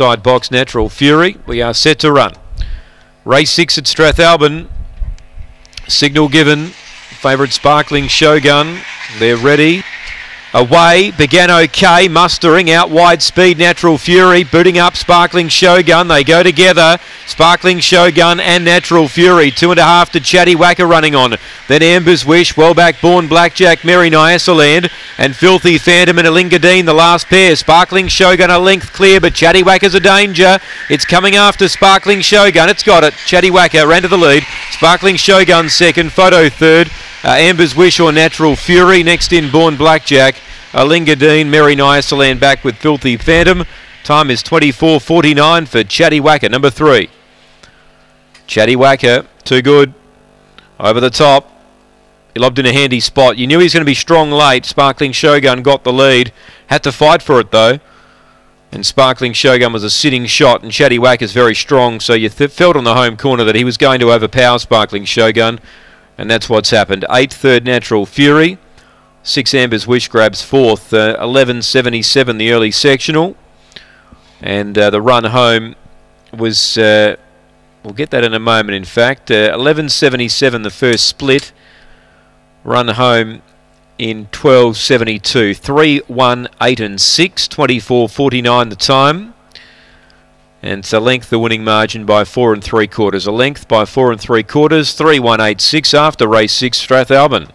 inside box Natural Fury. We are set to run. Race 6 at Strathalbyn. Signal given. Favourite Sparkling Shogun. They're ready. Away, began okay, mustering out wide speed, Natural Fury, booting up Sparkling Shogun. They go together, Sparkling Shogun and Natural Fury. Two and a half to Chatty Whacker running on. Then Amber's Wish, well back born Blackjack, Mary Nyasaland, and Filthy Phantom and Alingadine, the last pair. Sparkling Shogun a length clear, but Chatty Whacker's a danger. It's coming after Sparkling Shogun. It's got it. Chatty Whacker ran to the lead. Sparkling Shogun second, Photo third. Uh, Amber's Wish or Natural Fury. Next in Born Blackjack. Alinga Dean, Mary Nyasaland back with Filthy Phantom. Time is 24.49 for Chatty Whacker, number three. Chatty Whacker, too good. Over the top. He lobbed in a handy spot. You knew he was going to be strong late. Sparkling Shogun got the lead. Had to fight for it though. And Sparkling Shogun was a sitting shot, and Chatty Whack is very strong, so you felt on the home corner that he was going to overpower Sparkling Shogun and that's what's happened. Eight third natural fury, six Amber's wish grabs fourth, uh, 11.77 the early sectional, and uh, the run home was. Uh, we'll get that in a moment. In fact, 11.77 uh, the first split. Run home in 12.72. 3, 1, 8 and 6. 24.49 the time. And a length the winning margin by four and three quarters. A length by four and three quarters. Three one eight six after race six Strathalbyn.